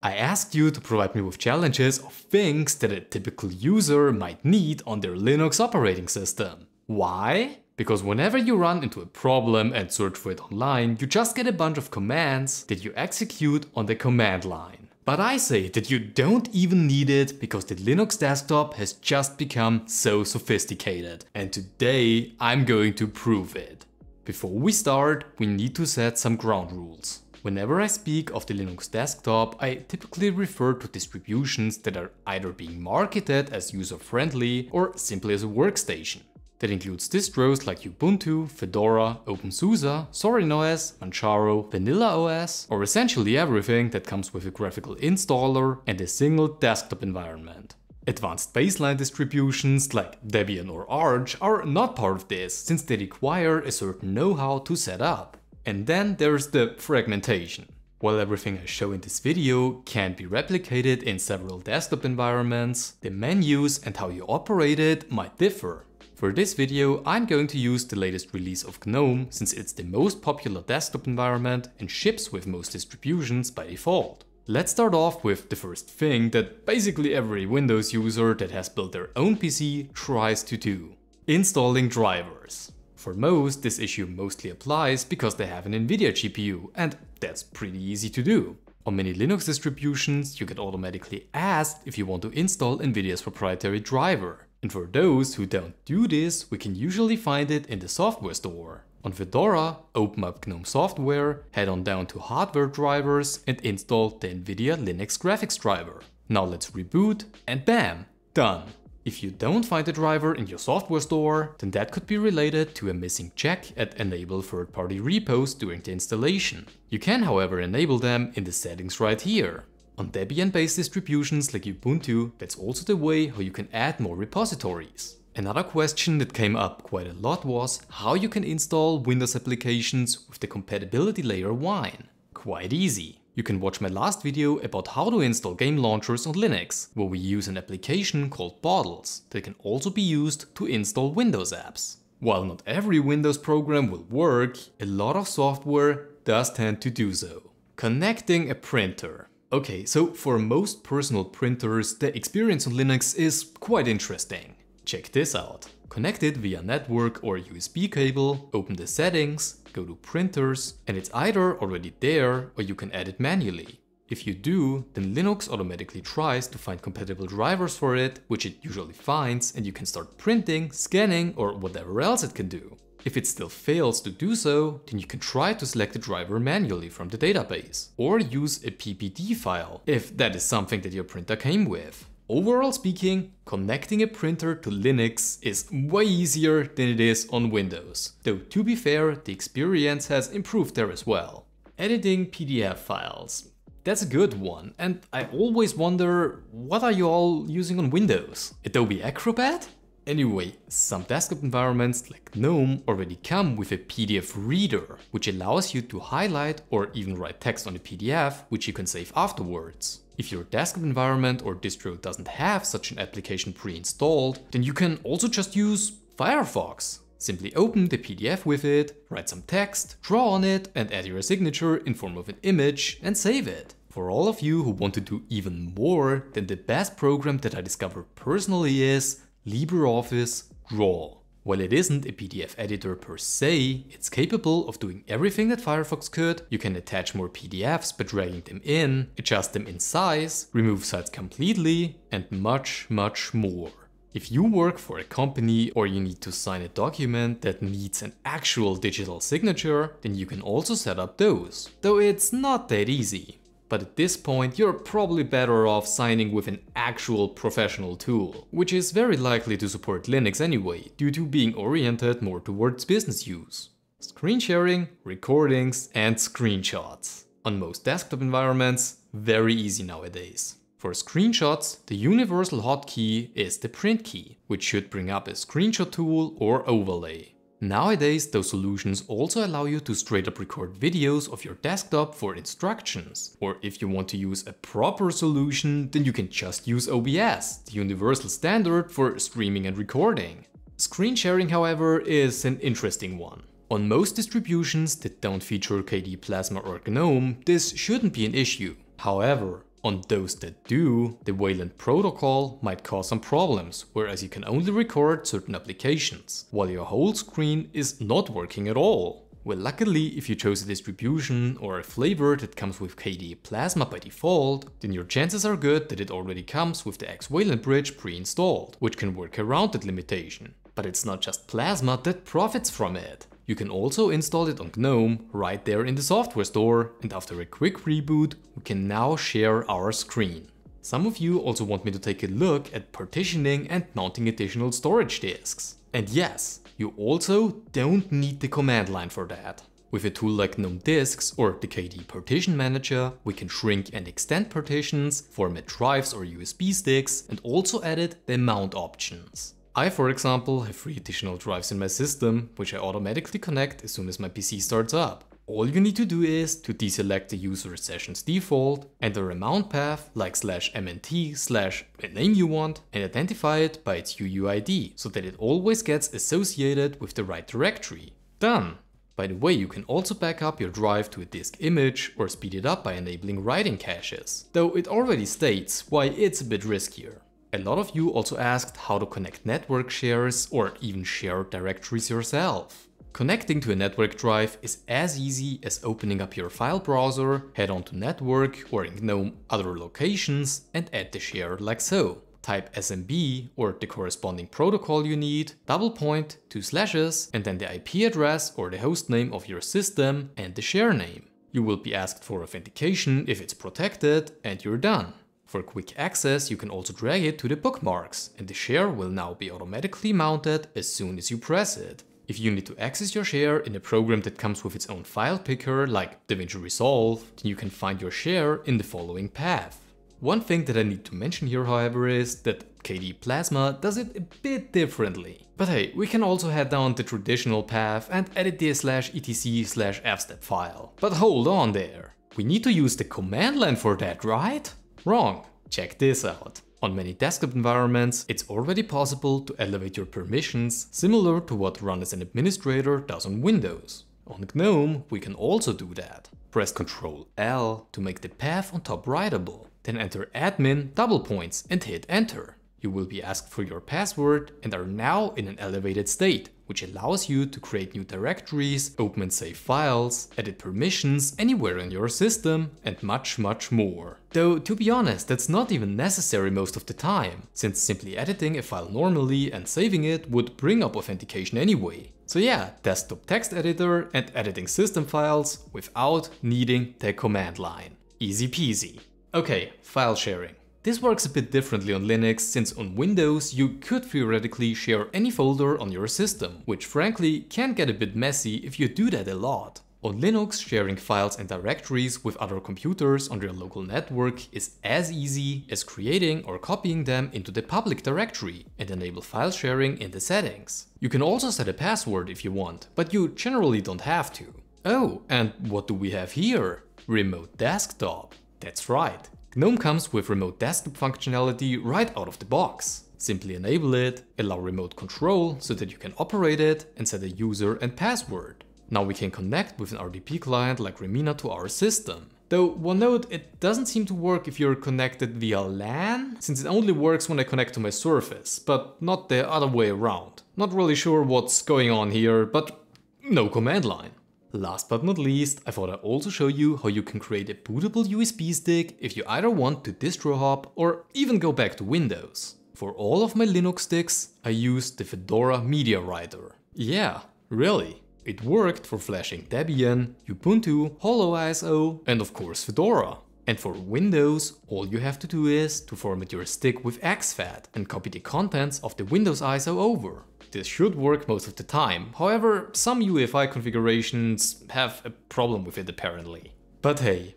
I asked you to provide me with challenges of things that a typical user might need on their Linux operating system. Why? Because whenever you run into a problem and search for it online, you just get a bunch of commands that you execute on the command line. But I say that you don't even need it because the Linux desktop has just become so sophisticated. And today I'm going to prove it. Before we start, we need to set some ground rules. Whenever I speak of the Linux desktop, I typically refer to distributions that are either being marketed as user-friendly or simply as a workstation. That includes distros like Ubuntu, Fedora, OpenSUSE, Zorin OS, Manjaro, Vanilla OS, or essentially everything that comes with a graphical installer and a single desktop environment. Advanced baseline distributions like Debian or Arch are not part of this, since they require a certain know-how to set up. And then there's the fragmentation. While everything I show in this video can be replicated in several desktop environments, the menus and how you operate it might differ. For this video I'm going to use the latest release of GNOME since it's the most popular desktop environment and ships with most distributions by default. Let's start off with the first thing that basically every Windows user that has built their own PC tries to do. Installing drivers. For most, this issue mostly applies because they have an Nvidia GPU, and that's pretty easy to do. On many Linux distributions, you get automatically asked if you want to install Nvidia's proprietary driver. And for those who don't do this, we can usually find it in the software store. On Fedora, open up GNOME software, head on down to hardware drivers and install the NVIDIA Linux graphics driver. Now let's reboot and bam, done. If you don't find the driver in your software store, then that could be related to a missing check at enable third-party repos during the installation. You can however enable them in the settings right here. On Debian-based distributions like Ubuntu, that's also the way how you can add more repositories. Another question that came up quite a lot was how you can install Windows applications with the compatibility layer Wine. Quite easy. You can watch my last video about how to install game launchers on Linux, where we use an application called Bottles that can also be used to install Windows apps. While not every Windows program will work, a lot of software does tend to do so. Connecting a printer. Okay, so for most personal printers, the experience on Linux is quite interesting. Check this out. Connect it via network or USB cable, open the settings, go to printers, and it's either already there or you can add it manually. If you do, then Linux automatically tries to find compatible drivers for it, which it usually finds, and you can start printing, scanning, or whatever else it can do. If it still fails to do so, then you can try to select the driver manually from the database, or use a PPD file, if that is something that your printer came with. Overall speaking, connecting a printer to Linux is way easier than it is on Windows, though to be fair, the experience has improved there as well. Editing PDF files. That's a good one, and I always wonder, what are you all using on Windows? Adobe Acrobat? Anyway, some desktop environments like GNOME already come with a PDF reader, which allows you to highlight or even write text on a PDF, which you can save afterwards. If your desktop environment or distro doesn't have such an application pre-installed, then you can also just use Firefox. Simply open the PDF with it, write some text, draw on it and add your signature in form of an image and save it. For all of you who want to do even more, then the best program that I discovered personally is LibreOffice Draw. While it isn't a PDF editor per se, it's capable of doing everything that Firefox could. You can attach more PDFs by dragging them in, adjust them in size, remove sites completely, and much, much more. If you work for a company or you need to sign a document that needs an actual digital signature, then you can also set up those. Though it's not that easy. But at this point you're probably better off signing with an actual professional tool, which is very likely to support Linux anyway, due to being oriented more towards business use. Screen sharing, recordings and screenshots. On most desktop environments, very easy nowadays. For screenshots, the universal hotkey is the print key, which should bring up a screenshot tool or overlay. Nowadays, those solutions also allow you to straight up record videos of your desktop for instructions. Or if you want to use a proper solution, then you can just use OBS, the universal standard for streaming and recording. Screen sharing, however, is an interesting one. On most distributions that don't feature KDE Plasma or GNOME, this shouldn't be an issue. However, On those that do, the Wayland protocol might cause some problems, whereas you can only record certain applications, while your whole screen is not working at all. Well, luckily, if you chose a distribution or a flavor that comes with KDE Plasma by default, then your chances are good that it already comes with the X Wayland bridge pre-installed, which can work around that limitation. But it's not just Plasma that profits from it. You can also install it on GNOME right there in the software store, and after a quick reboot, we can now share our screen. Some of you also want me to take a look at partitioning and mounting additional storage disks. And yes, you also don't need the command line for that. With a tool like GNOME Disks or the KDE Partition Manager, we can shrink and extend partitions, format drives or USB sticks, and also edit the mount options. I, for example, have three additional drives in my system, which I automatically connect as soon as my PC starts up. All you need to do is to deselect the user session's default, enter a mount path like slash mnt slash a name you want and identify it by its UUID so that it always gets associated with the right directory. Done! By the way, you can also back up your drive to a disk image or speed it up by enabling writing caches, though it already states why it's a bit riskier. A lot of you also asked how to connect network shares or even share directories yourself. Connecting to a network drive is as easy as opening up your file browser, head on to network or in GNOME other locations and add the share like so. Type SMB or the corresponding protocol you need, double point, two slashes and then the IP address or the host name of your system and the share name. You will be asked for authentication if it's protected and you're done. For quick access, you can also drag it to the bookmarks and the share will now be automatically mounted as soon as you press it. If you need to access your share in a program that comes with its own file picker like DaVinci Resolve, then you can find your share in the following path. One thing that I need to mention here however is that KDE Plasma does it a bit differently. But hey, we can also head down the traditional path and edit the slash etc slash fstab file. But hold on there. We need to use the command line for that, right? Wrong. Check this out. On many desktop environments, it's already possible to elevate your permissions, similar to what Run as an administrator does on Windows. On GNOME, we can also do that. Press Ctrl L to make the path on top writable, then enter admin double points and hit enter. You will be asked for your password and are now in an elevated state, which allows you to create new directories, open and save files, edit permissions anywhere in your system, and much much more. Though to be honest, that's not even necessary most of the time, since simply editing a file normally and saving it would bring up authentication anyway. So yeah, desktop text editor and editing system files without needing the command line. Easy peasy. Okay, file sharing. This works a bit differently on Linux since on Windows you could theoretically share any folder on your system, which frankly can get a bit messy if you do that a lot. On Linux, sharing files and directories with other computers on your local network is as easy as creating or copying them into the public directory and enable file sharing in the settings. You can also set a password if you want, but you generally don't have to. Oh, and what do we have here? Remote desktop. That's right, GNOME comes with remote desktop functionality right out of the box. Simply enable it, allow remote control so that you can operate it and set a user and password. Now we can connect with an RDP client like Remmina to our system. Though one note, it doesn't seem to work if you're connected via LAN, since it only works when I connect to my Surface, but not the other way around. Not really sure what's going on here, but no command line. Last but not least, I thought I'd also show you how you can create a bootable USB stick if you either want to distro hop or even go back to Windows. For all of my Linux sticks, I used the Fedora Media Writer. Yeah, really. It worked for flashing Debian, Ubuntu, HoloISO and of course Fedora. And for Windows, all you have to do is to format your stick with exFAT and copy the contents of the Windows ISO over. This should work most of the time, however some UEFI configurations have a problem with it apparently. But hey,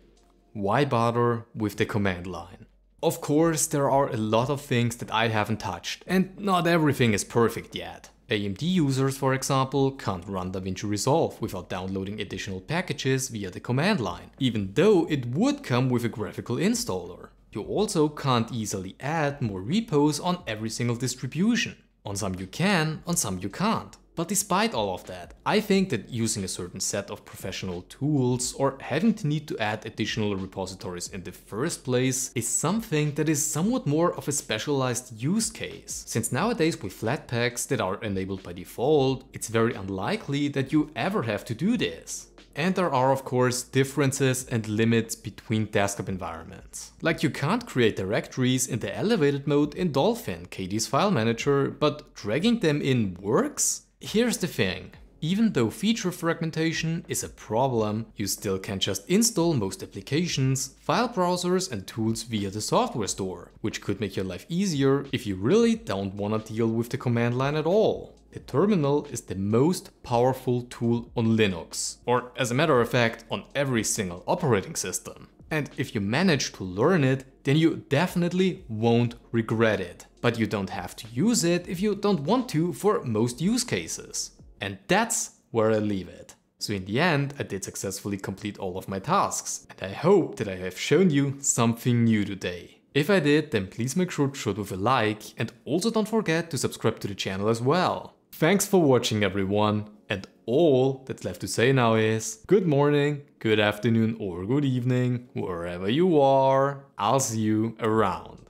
why bother with the command line? Of course there are a lot of things that I haven't touched and not everything is perfect yet. AMD users, for example, can't run DaVinci Resolve without downloading additional packages via the command line, even though it would come with a graphical installer. You also can't easily add more repos on every single distribution. On some you can, on some you can't. But despite all of that, I think that using a certain set of professional tools or having the need to add additional repositories in the first place is something that is somewhat more of a specialized use case. Since nowadays with Flatpaks that are enabled by default, it's very unlikely that you ever have to do this. And there are of course differences and limits between desktop environments. Like you can't create directories in the elevated mode in Dolphin, KDE's file manager, but dragging them in works? Here's the thing. Even though feature fragmentation is a problem, you still can just install most applications, file browsers and tools via the software store, which could make your life easier if you really don't wanna deal with the command line at all. The terminal is the most powerful tool on Linux, or as a matter of fact, on every single operating system. And if you manage to learn it, then you definitely won't regret it. But you don't have to use it if you don't want to for most use cases. And that's where I leave it. So in the end, I did successfully complete all of my tasks, and I hope that I have shown you something new today. If I did, then please make sure to show it with a like, and also don't forget to subscribe to the channel as well. Thanks for watching everyone, and all that's left to say now is good morning, good afternoon or good evening, wherever you are. I'll see you around.